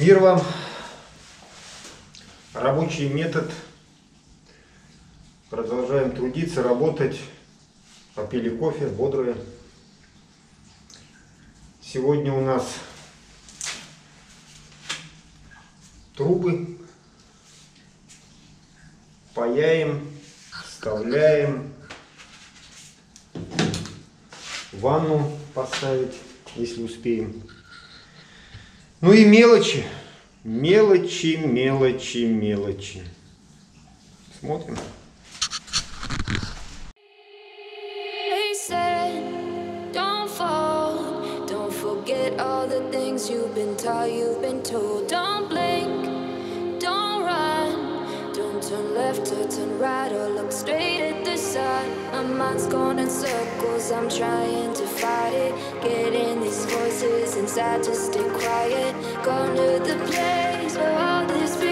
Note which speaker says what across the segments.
Speaker 1: Мир вам! Рабочий метод. Продолжаем трудиться, работать. Попили кофе, бодрые. Сегодня у нас трубы. Паяем, вставляем. Ванну поставить, если успеем. Ну и мелочи. Мелочи, мелочи, мелочи. Смотрим.
Speaker 2: you've been taught, you've been told. Don't blink, don't run, don't turn left or turn right or look straight at the sun. My mind's going in circles, I'm trying to Getting these voices inside to stay quiet. Gone to the place where all this.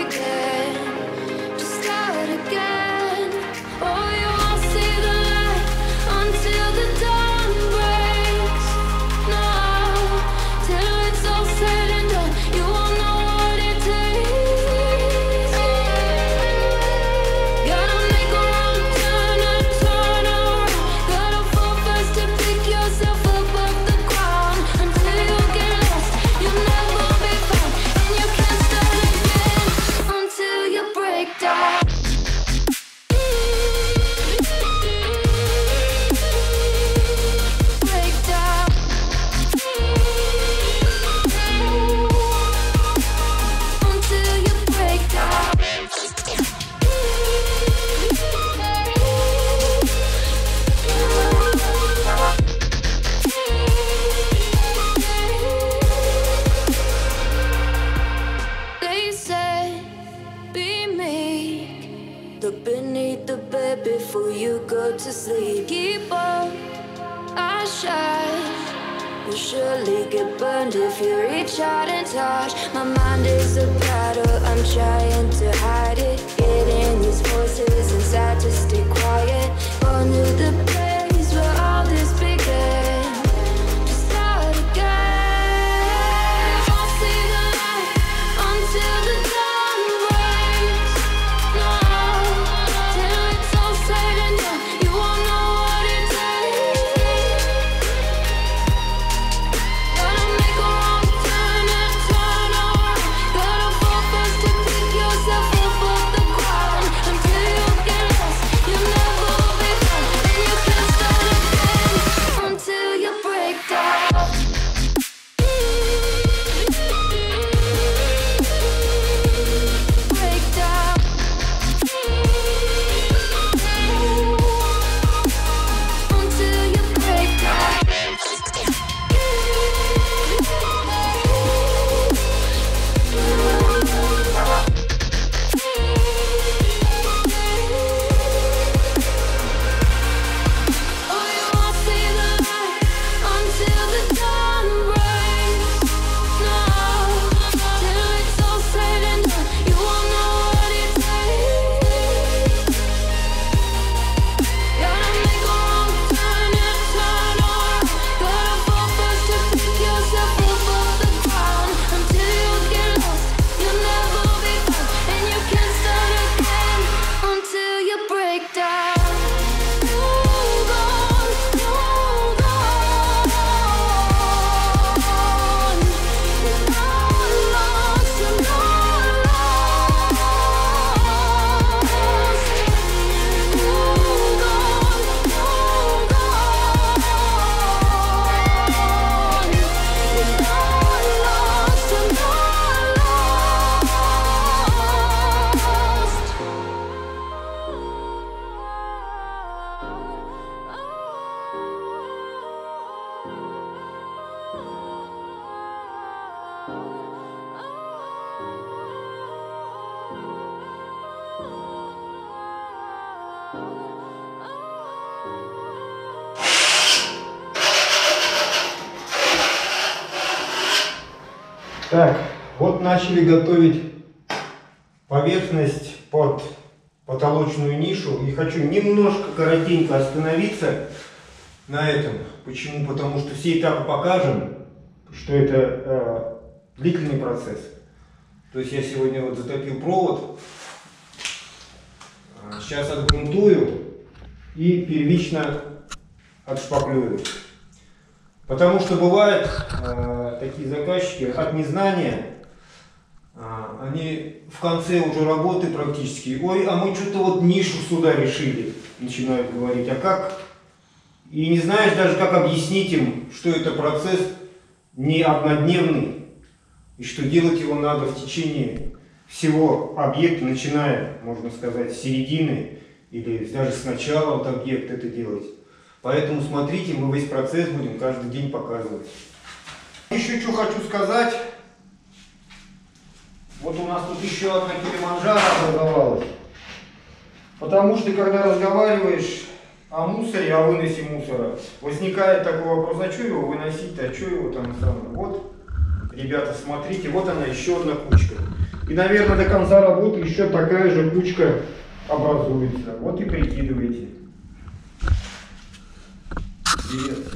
Speaker 2: trying to hide it.
Speaker 1: Так, вот начали готовить поверхность под потолочную нишу. И хочу немножко коротенько остановиться на этом. Почему? Потому что все этапы покажем, что это э, длительный процесс. То есть я сегодня вот затопил провод, э, сейчас отгрунтую и первично отшпаклюю. Потому что бывают э, такие заказчики от незнания, э, они в конце уже работы практически, ой, а мы что-то вот нишу сюда решили, начинают говорить, а как? И не знаешь даже, как объяснить им, что это процесс не однодневный, и что делать его надо в течение всего объекта, начиная, можно сказать, с середины или даже с начала вот объекта это делать. Поэтому смотрите, мы весь процесс будем каждый день показывать. Еще что хочу сказать. Вот у нас тут еще одна Килиманджаро образовалась. Потому что когда разговариваешь о мусоре, о выносе мусора, возникает такой вопрос, а что его выносить-то, а что его там самое. Вот, ребята, смотрите, вот она еще одна кучка. И, наверное, до конца работы еще такая же кучка образуется. Вот и прикидывайте. Интересно.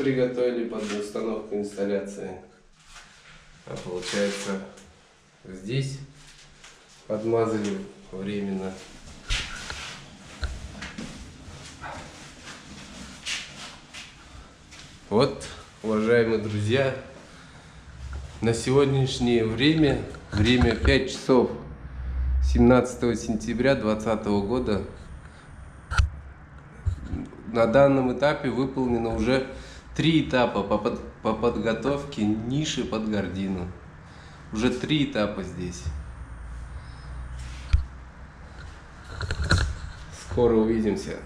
Speaker 3: Приготовили под установку инсталляции. А получается здесь подмазали временно. Вот, уважаемые друзья, на сегодняшнее время, время 5 часов 17 сентября 2020 года, на данном этапе выполнено уже три этапа по, под- по подготовке ниши под гордину. Уже три этапа здесь. Скоро увидимся.